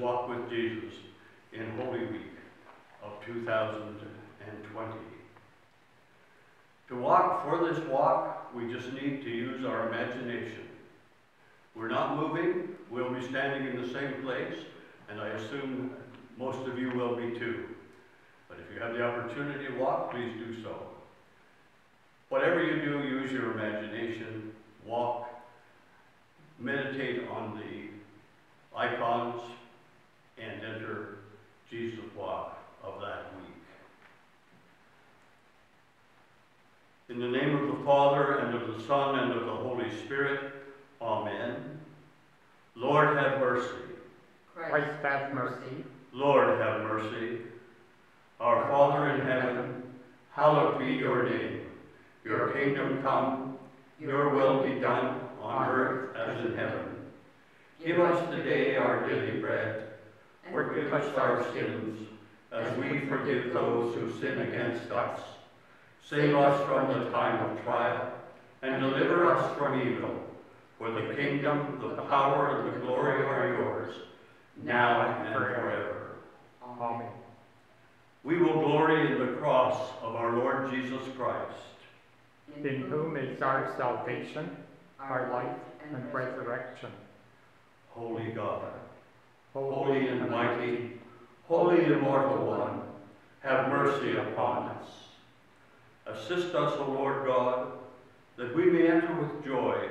Walk with Jesus in Holy Week of 2020. To walk for this walk, we just need to use our imagination. We're not moving, we'll be standing in the same place, and I assume most of you will be too. But if you have the opportunity to walk, please do so. Whatever you do, use your imagination, walk, meditate on the icons, and enter Jesus' walk of that week. In the name of the Father, and of the Son, and of the Holy Spirit, Amen. Lord, have mercy. Christ have mercy. Lord, have mercy. Our Father in heaven, hallowed be your name. Your kingdom come, your will be done on earth as in heaven. Give us today our daily bread. Forgive us our sins, as we forgive those who sin against us. Save us from the time of trial, and deliver us from evil. For the kingdom, the power, and the glory are yours, now and forever. Amen. We will glory in the cross of our Lord Jesus Christ. In whom is our salvation, our life, and resurrection. Holy God, holy and mighty, holy immortal one, have mercy upon us. Assist us, O Lord God, that we may enter with joy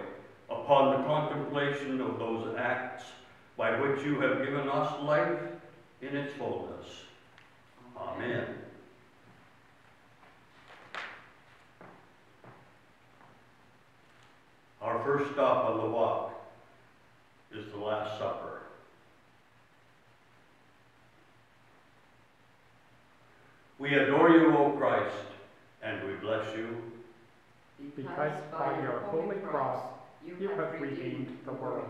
upon the contemplation of those acts by which you have given us life in its fullness. Amen. Our first stop on the walk is the Last Supper. We adore you, O Christ, and we bless you. Because by your holy cross you have redeemed the world.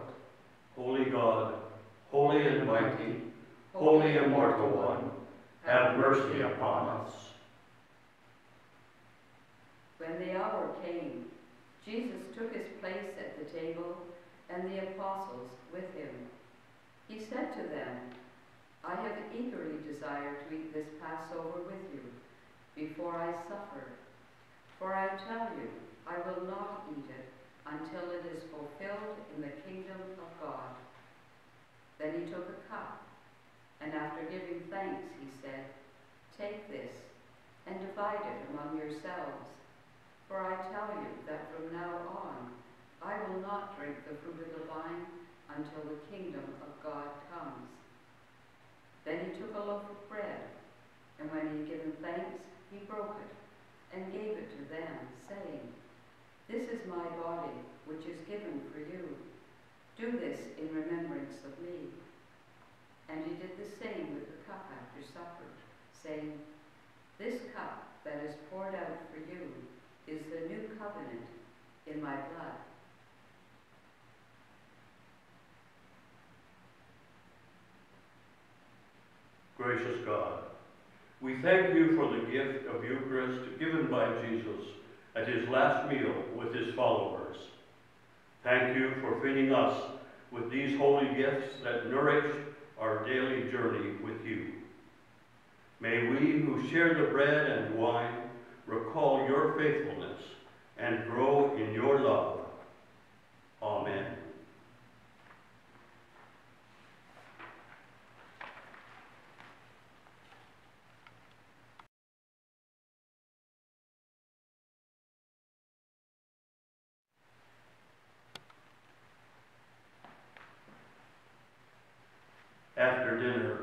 Holy God, holy and mighty, holy immortal one, have mercy upon us. When the hour came, Jesus took his place at the table and the apostles with him. He said to them, I have eagerly desired to eat this Passover with you before I suffer. For I tell you, I will not eat it until it is fulfilled in the kingdom of God. Then he took a cup, and after giving thanks, he said, Take this and divide it among yourselves. For I tell you that from now on I will not drink the fruit of the vine until the kingdom of God comes. Then he took a loaf of bread, and when he had given thanks, he broke it and gave it to them, saying, This is my body, which is given for you. Do this in remembrance of me. And he did the same with the cup after supper, saying, This cup that is poured out for you is the new covenant in my blood. Gracious God, we thank you for the gift of Eucharist given by Jesus at his last meal with his followers. Thank you for feeding us with these holy gifts that nourish our daily journey with you. May we who share the bread and wine recall your faithfulness and grow in your love. Amen. After dinner,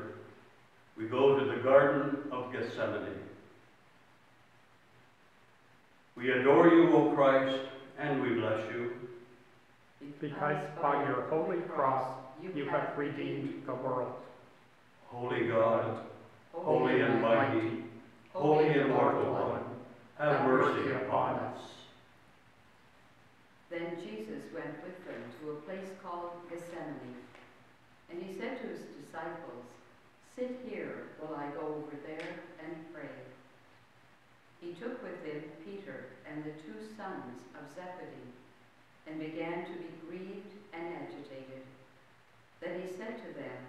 we go to the Garden of Gethsemane. We adore you, O Christ, and we bless you. Because by your holy cross you have redeemed the world. Holy God, holy and mighty, holy and immortal one, have mercy upon us. Then Jesus went with them to a place called Gethsemane. And he said to his disciples, Sit here while I go over there and pray. He took with him Peter and the two sons of Zebedee, and began to be grieved and agitated. Then he said to them,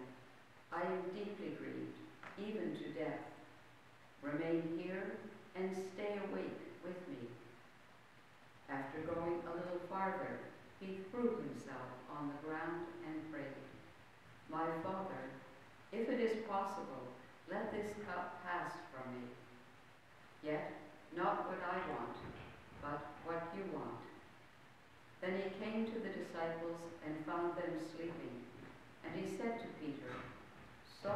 I am deeply grieved, even to death. Remain here and stay awake with me. After going a little farther, he threw himself on the ground and prayed, My Father, if it is possible, let this cup pass from me. Yet not what I want, but what you want. Then he came to the disciples and found them sleeping. And he said to Peter, So,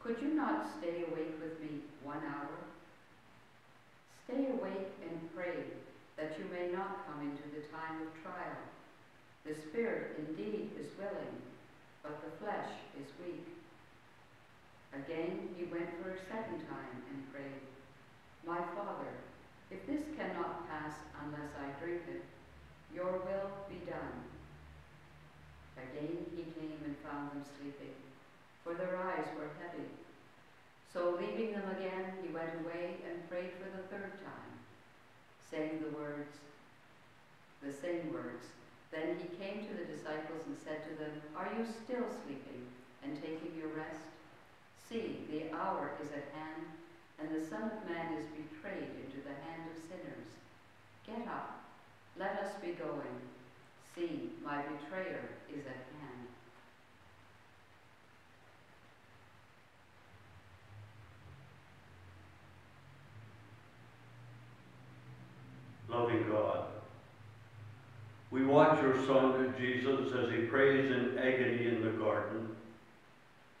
could you not stay awake with me one hour? Stay awake and pray that you may not come into the time of trial. The spirit indeed is willing, but the flesh is weak. Again he went for a second time and prayed, My Father, if this cannot pass unless I drink it, your will be done. Again he came and found them sleeping, for their eyes were heavy. So leaving them again, he went away and prayed for the third time, saying the words, the same words. Then he came to the disciples and said to them, Are you still sleeping and taking your rest? See, the hour is at hand, Son of Man is betrayed into the hand of sinners. Get up, let us be going. See, my betrayer is at hand. Loving God, we watch your Son, Jesus, as he prays in agony in the garden.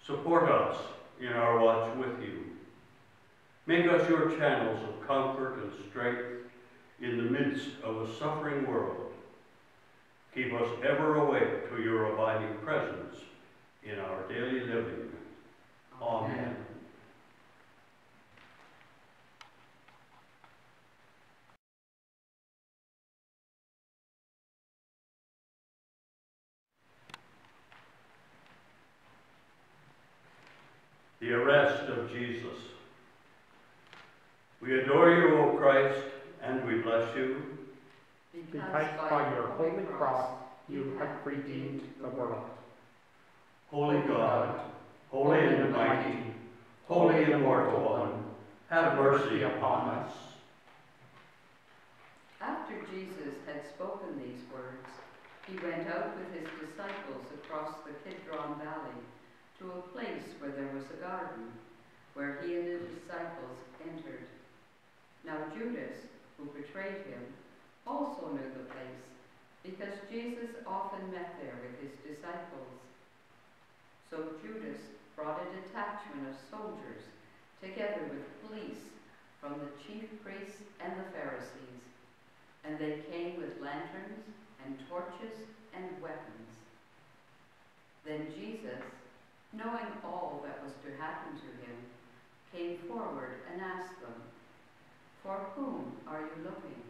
Support us in our watch with you. Make us your channels of comfort and strength in the midst of a suffering world. Keep us ever awake to your abiding presence in our daily living. Amen. The arrest of Jesus. We adore you, O Christ, and we bless you. Because by your holy cross you have redeemed the world. Holy God, holy and mighty, holy and immortal one, have mercy upon us. After Jesus had spoken these words, he went out with his disciples across the Kidron Valley to a place where there was a garden, where he and his disciples entered. Now Judas, who betrayed him, also knew the place, because Jesus often met there with his disciples. So Judas brought a detachment of soldiers, together with police from the chief priests and the Pharisees, and they came with lanterns and torches and weapons. Then Jesus, knowing all that was to happen to him, came forward and asked them, For whom are you looking?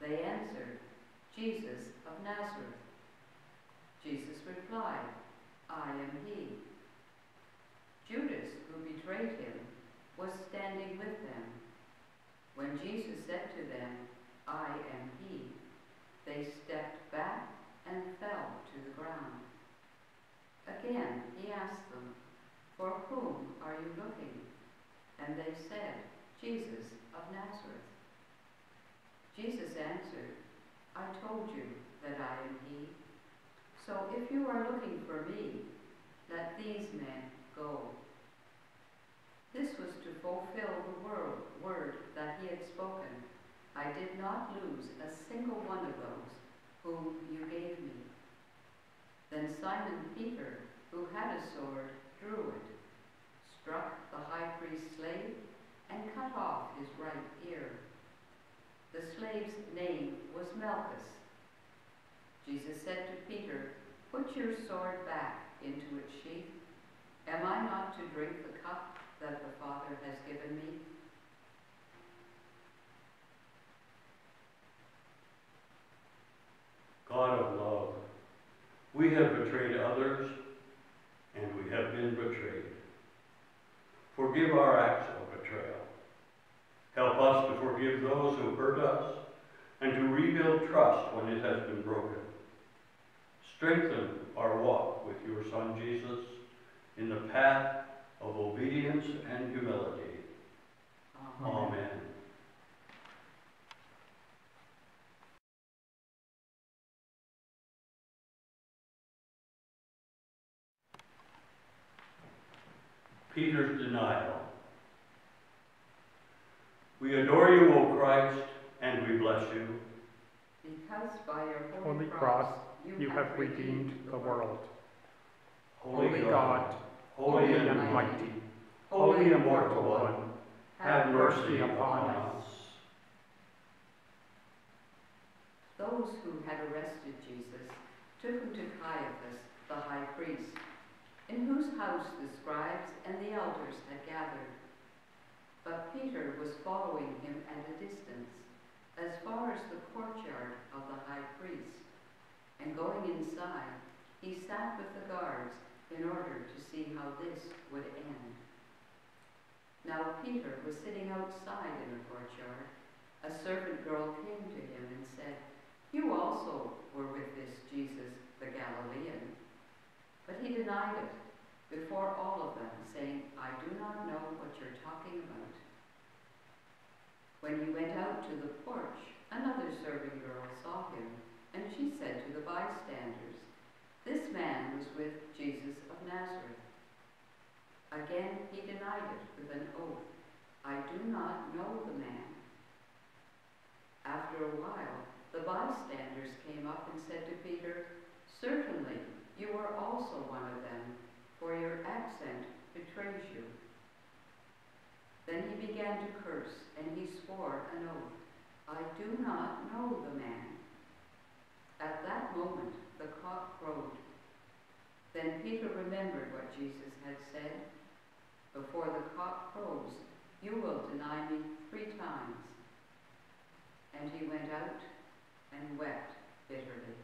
They answered, Jesus of Nazareth. Jesus replied, I am he. Judas, who betrayed him, was standing with them. When Jesus said to them, I am he, they stepped back and fell to the ground. Again he asked them, For whom are you looking? And they said, Jesus of Nazareth. Jesus answered, I told you that I am he. So if you are looking for me, let these men go. This was to fulfill the word, word that he had spoken. I did not lose a single one of those whom you gave me. Then Simon Peter, who had a sword, drew it, struck the high priest's slave, and cut off his right ear. The slave's name was Malchus. Jesus said to Peter, Put your sword back into its sheath. Am I not to drink the cup that the Father has given me? God of love, we have betrayed others and we have been betrayed. Forgive our acts Help us to forgive those who hurt us and to rebuild trust when it has been broken. Strengthen our walk with your Son Jesus in the path of obedience and humility. Amen. Amen. Peter's denial. We adore you, O Christ, and we bless you. Because by your Holy Cross, you have redeemed the world. Holy God, holy and mighty, holy immortal one, have mercy upon us. Those who had arrested Jesus took him to Caiaphas, the high priest, in whose house the scribes and the elders had gathered. But Peter was following him at a distance, as far as the courtyard of the high priest. And going inside, he sat with the guards in order to see how this would end. Now Peter was sitting outside in the courtyard. A servant girl came to him and said, You also were with this Jesus, the Galilean. But he denied it before all of them, saying, I do not know what you're talking about. When he went out to the porch, another serving girl saw him, and she said to the bystanders, This man was with Jesus of Nazareth. Again he denied it with an oath, I do not know the man. After a while, the bystanders came up and said to Peter, Certainly, you are also one of them, for your accent betrays you. Then he began to curse, and he swore an oath, I do not know the man. At that moment, the cock crowed. Then Peter remembered what Jesus had said, Before the cock crows, you will deny me three times. And he went out and wept bitterly.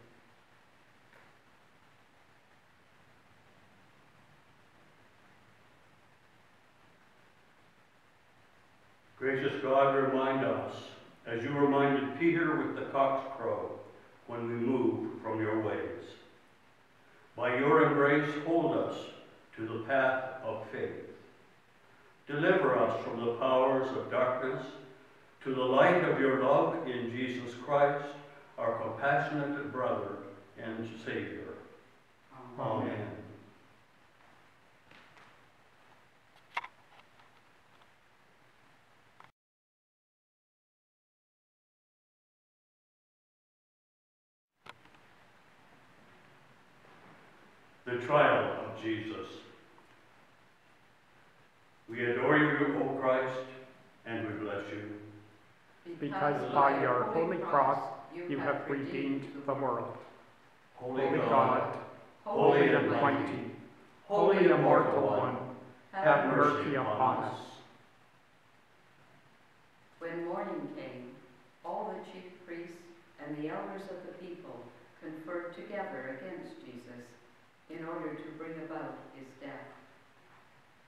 Gracious God, remind us, as you reminded Peter with the cock's crow, when we move from your ways. By your embrace, hold us to the path of faith. Deliver us from the powers of darkness to the light of your love in Jesus Christ, our compassionate brother and Savior. Amen. The trial of Jesus. We adore you, O Christ, and we bless you. Because by your holy cross, you have redeemed the world. Holy Holy God, God, holy holy and and mighty, mighty, holy holy and immortal immortal one, one, have mercy upon us. When morning came, all the chief priests and the elders of the people conferred together against Jesus in order to bring about his death.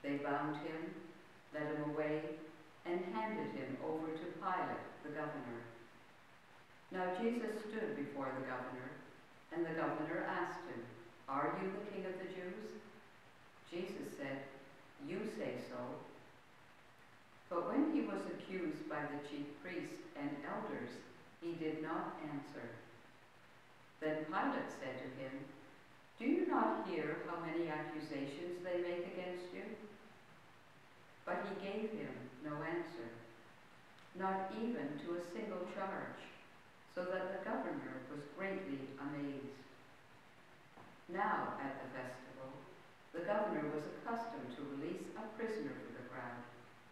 They bound him, led him away, and handed him over to Pilate, the governor. Now Jesus stood before the governor, and the governor asked him, Are you the king of the Jews? Jesus said, You say so. But when he was accused by the chief priests and elders, he did not answer. Then Pilate said to him, Do you not hear how many accusations they make against you? But he gave him no answer, not even to a single charge, so that the governor was greatly amazed. Now, at the festival, the governor was accustomed to release a prisoner for the crowd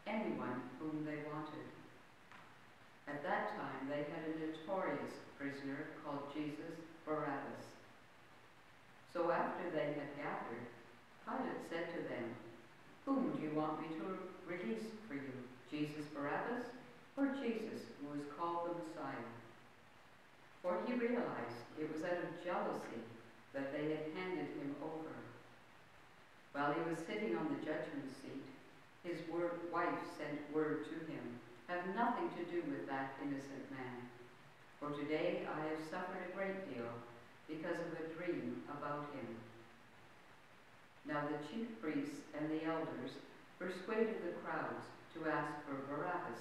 anyone whom they wanted. At that time, they had a notorious prisoner called Jesus Barabbas. So after they had gathered, Pilate said to them, Whom do you want me to release for you, Jesus Barabbas or Jesus who is called the Messiah? For he realized it was out of jealousy that they had handed him over. While he was sitting on the judgment seat, his wife sent word to him, Have nothing to do with that innocent man. For today I have suffered a great deal because of a dream about him. Now the chief priests and the elders persuaded the crowds to ask for Barabbas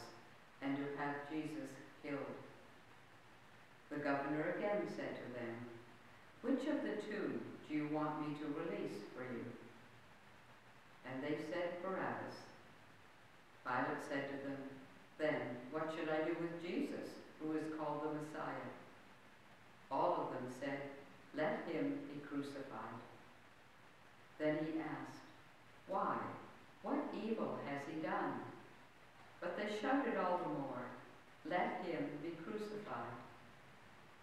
and to have Jesus killed. The governor again said to them, Which of the two do you want me to release for you? And they said, Barabbas. Pilate said to them, Then what should I do with Jesus, who is called the Messiah? All of them said, Let him be crucified. Then he asked, Why? What evil has he done? But they shouted all the more, Let him be crucified.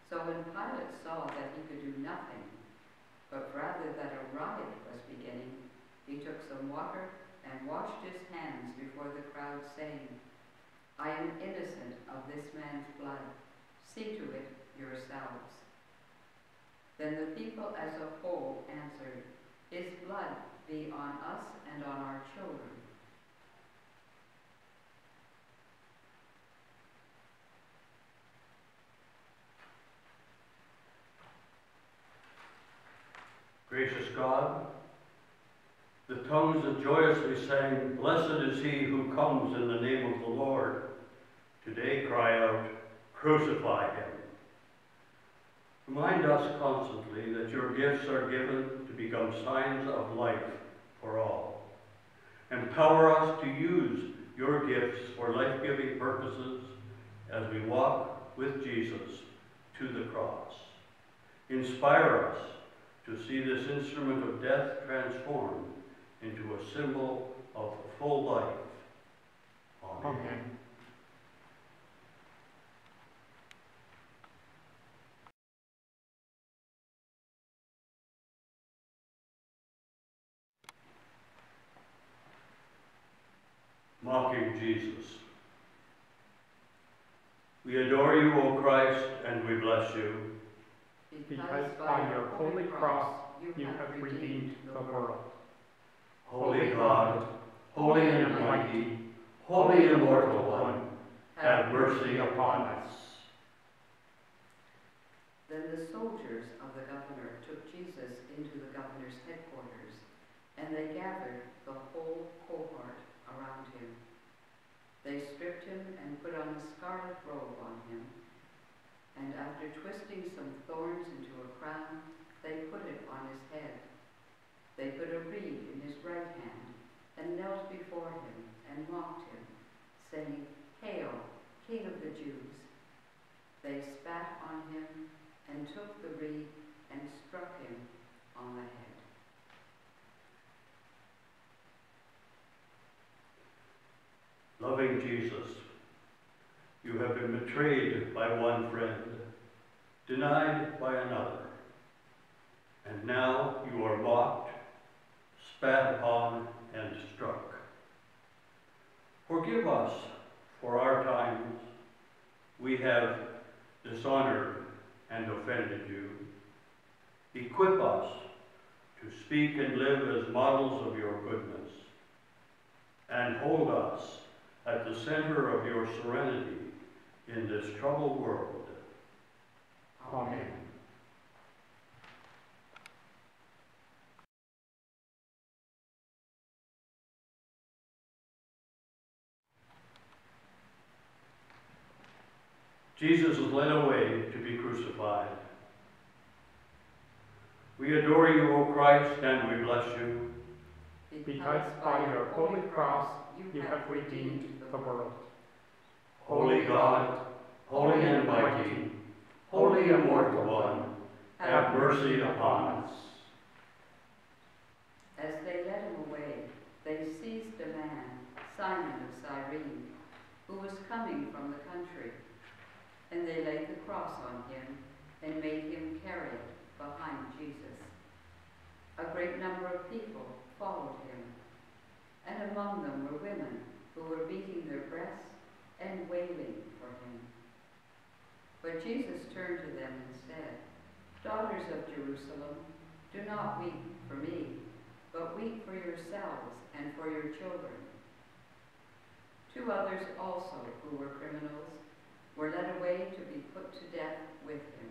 So when Pilate saw that he could do nothing, but rather that a riot was beginning, he took some water and washed his hands before the crowd, saying, I am innocent of this man's blood. See to it yourselves. Then the people as a whole answered, His blood be on us and on our children. Gracious God, the tongues that joyously sang, Blessed is he who comes in the name of the Lord, today cry out, Crucify him. Remind us constantly that your gifts are given to become signs of life for all. Empower us to use your gifts for life-giving purposes as we walk with Jesus to the cross. Inspire us to see this instrument of death transformed into a symbol of full life. Amen. Amen. Mocking Jesus. We adore you, O Christ, and we bless you. Because by your holy cross you have redeemed the world. Holy God, holy and mighty, holy and immortal one, have mercy upon us. Then the soldiers of the governor took Jesus into the governor's headquarters, and they gathered the whole cohort around him. They stripped him and put on a scarlet robe on him, and after twisting some thorns into a crown, they put it on his head. They put a reed in his right hand, and knelt before him and mocked him, saying, Hail, King of the Jews! They spat on him and took the reed and struck him on the head. Loving Jesus, you have been betrayed by one friend, denied by another, and now you are mocked, spat upon, and struck. Forgive us for our times we have dishonored and offended you. Equip us to speak and live as models of your goodness, and hold us at the center of your serenity in this troubled world. Amen. Jesus is led away to be crucified. We adore you, O Christ, and we bless you. Because by your holy cross you have redeemed the world. Holy God, holy and mighty, holy immortal one, have mercy upon us. As they led him away, they seized a man, Simon of Cyrene, who was coming from the country. And they laid the cross on him and made him carry it behind Jesus. A great number of people followed him, and among them were women who were beating their breasts and wailing for him. But Jesus turned to them and said, Daughters of Jerusalem, do not weep for me, but weep for yourselves and for your children. Two others also, who were criminals, were led away to be put to death with him.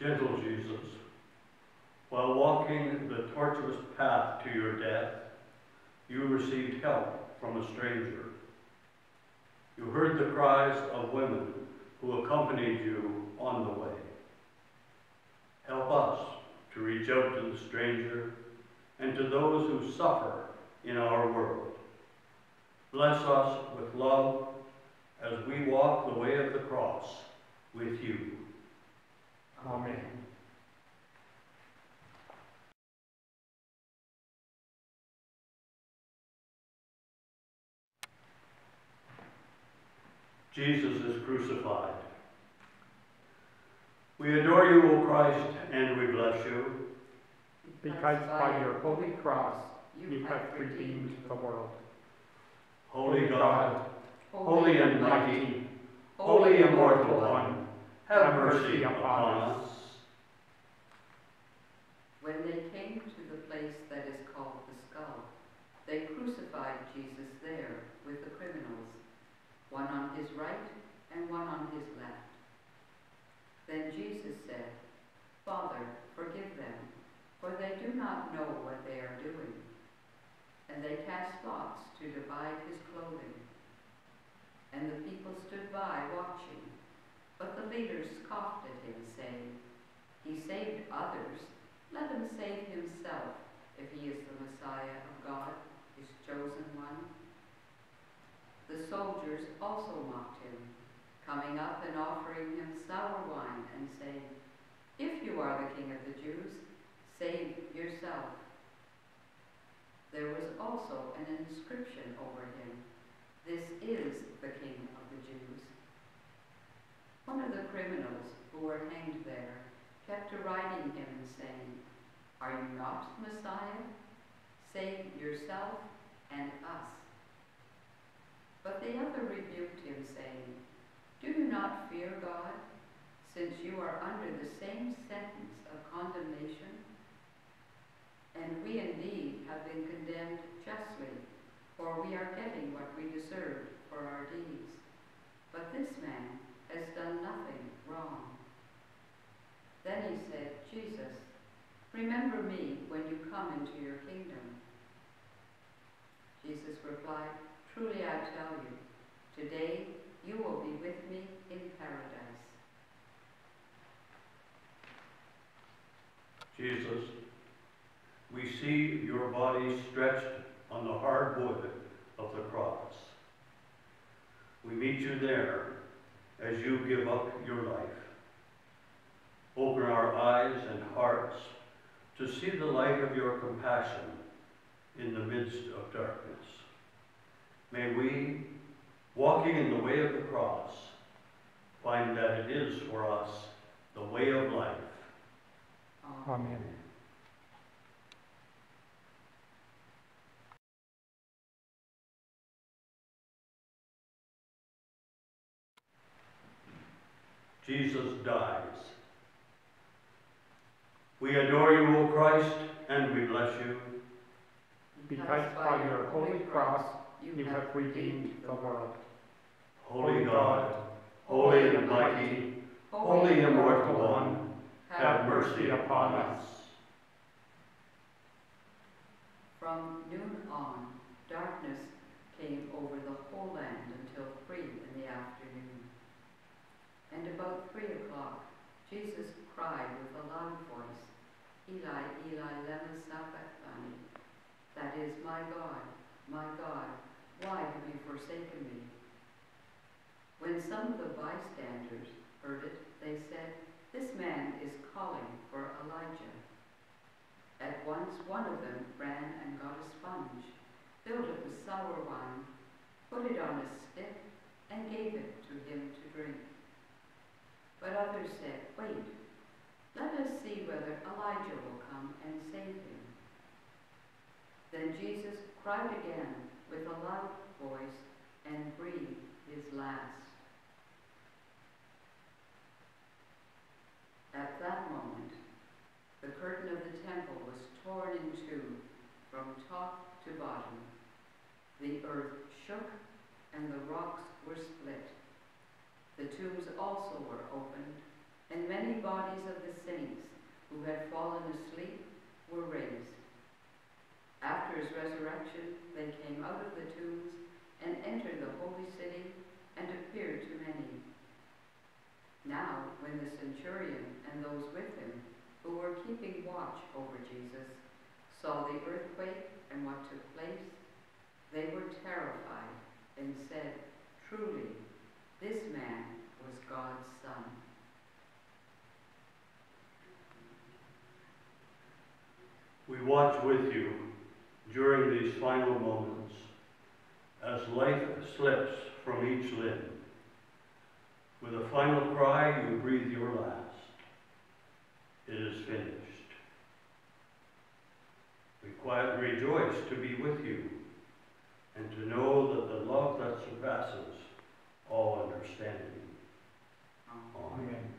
Gentle Jesus, while walking the tortuous path to your death, you received help from a stranger. You heard the cries of women who accompanied you on the way. Help us to reach out to the stranger and to those who suffer in our world. Bless us with love as we walk the way of the cross with you. Amen. Jesus is crucified. We adore you, O Christ, and we bless you. Because by your holy cross you have redeemed the world. Holy God, holy and mighty, holy immortal one, have mercy upon us. When they came to the place that is called the skull, they crucified Jesus there with the criminals, one on his right and one on his left. Then Jesus said, Father, forgive them, for they do not know what they are doing. And they cast lots to divide his clothing. And the people stood by watching. But the leaders scoffed at him, saying, He saved others. Let him save himself, if he is the Messiah of God, his chosen one. The soldiers also mocked him, coming up and offering him sour wine, and saying, If you are the king of the Jews, save yourself. There was also an inscription over him, This is the king of the Jews. One of the criminals who were hanged there kept deriding him and saying, Are you not Messiah? Save yourself and us. But the other rebuked him, saying, Do you not fear God, since you are under the same sentence of condemnation? And we indeed have been condemned justly, for we are getting what we deserved for our deeds. But this man has done nothing wrong. Then he said, Jesus, remember me when you come into your kingdom. Jesus replied, Truly I tell you, today you will be with me in paradise. Jesus, we see your body stretched on the hard wood of the cross. We meet you there as you give up your life. Open our eyes and hearts to see the light of your compassion in the midst of darkness. May we, walking in the way of the cross, find that it is for us the way of life. Amen. Jesus dies. We adore you, O Christ, and we bless you. Because by your holy cross you have redeemed the world. Holy God, holy and mighty, holy immortal one, have mercy upon us. From noon on, darkness came over the whole land until three in the afternoon. And about three o'clock, Jesus cried with a loud voice, Eli, Eli, lema sabachthani. That is, my God, my God, why have you forsaken me? When some of the bystanders heard it, they said, This man is calling for Elijah. At once one of them ran and got a sponge, filled it with sour wine, put it on a stick, and gave it to him to drink. But others said, Wait, let us see whether Elijah will come and save him. Then Jesus cried again with a loud voice and breathed his last. At that moment, the curtain of the temple was torn in two from top to bottom. The earth shook and the rocks were split. The tombs also were opened, and many bodies of the saints who had fallen asleep were raised. After his resurrection, they came out of the tombs and entered the holy city and appeared to many. Now, when the centurion and those with him who were keeping watch over Jesus saw the earthquake and what took place, they were terrified and said, Truly, this man was God's Son. We watch with you during these final moments as life slips from each limb. With a final cry, you breathe your last. It is finished. We quietly rejoice to be with you and to know that the love that surpasses all understanding. Amen. Amen.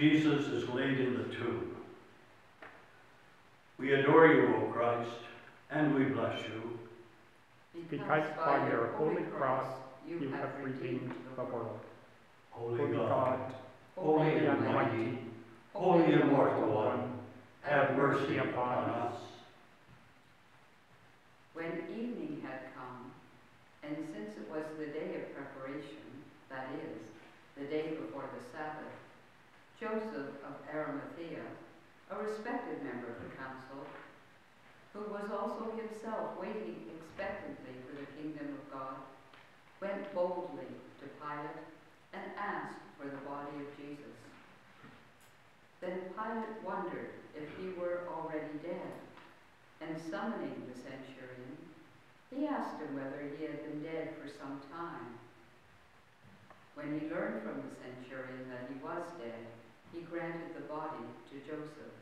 Jesus is laid in the tomb. We adore you, O Christ, and we bless you. Because by your holy cross you have redeemed the world. Holy God, holy holy and and mighty, holy immortal one, have mercy upon us. When evening had come, and since it was the day of preparation, that is, the day before the Sabbath, Joseph of Arimathea, a respected member of the council, who was also himself waiting expectantly for the kingdom of God, went boldly to Pilate and asked for the body of Jesus. Then Pilate wondered if he were already dead, and summoning the centurion, he asked him whether he had been dead for some time. When he learned from the centurion that he was dead, he granted the body to Joseph.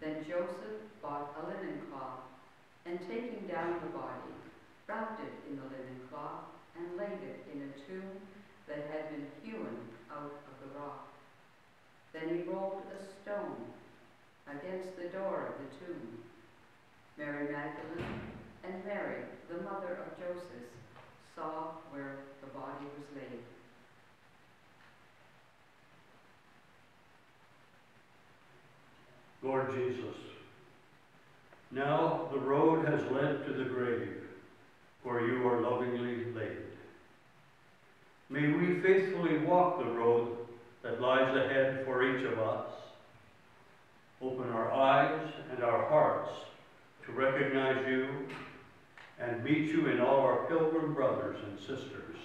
Then Joseph bought a linen cloth, and taking down the body, wrapped it in the linen cloth, and laid it in a tomb that had been hewn out of the rock. Then he rolled a stone against the door of the tomb. Mary Magdalene and Mary, the mother of Joseph, saw where the body was laid. Lord Jesus, now the road has led to the grave where you are lovingly laid. May we faithfully walk the road that lies ahead for each of us. Open our eyes and our hearts to recognize you and meet you in all our pilgrim brothers and sisters.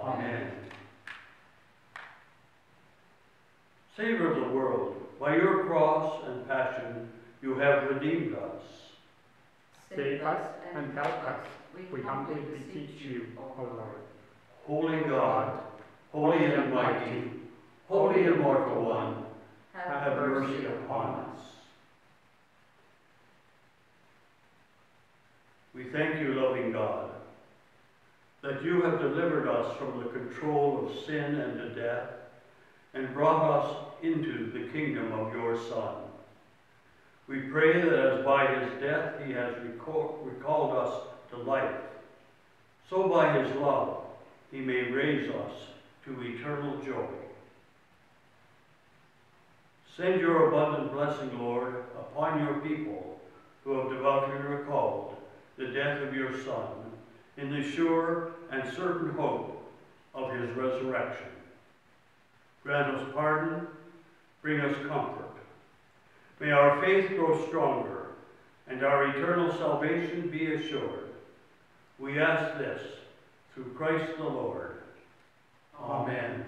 Amen. Savior of the world, by your cross and passion, you have redeemed us. Save us and help us, we humbly beseech you, O Lord. Holy God, holy and mighty, holy immortal one, have mercy upon us. We thank you, loving God, that you have delivered us from the control of sin and to death and brought us into the kingdom of your Son. We pray that as by his death he has recalled us to life, so by his love he may raise us to eternal joy. Send your abundant blessing, Lord, upon your people who have devoutly recalled the death of your Son in the sure and certain hope of his resurrection. Grant us pardon, bring us comfort. May our faith grow stronger and our eternal salvation be assured. We ask this through Christ the Lord. Amen.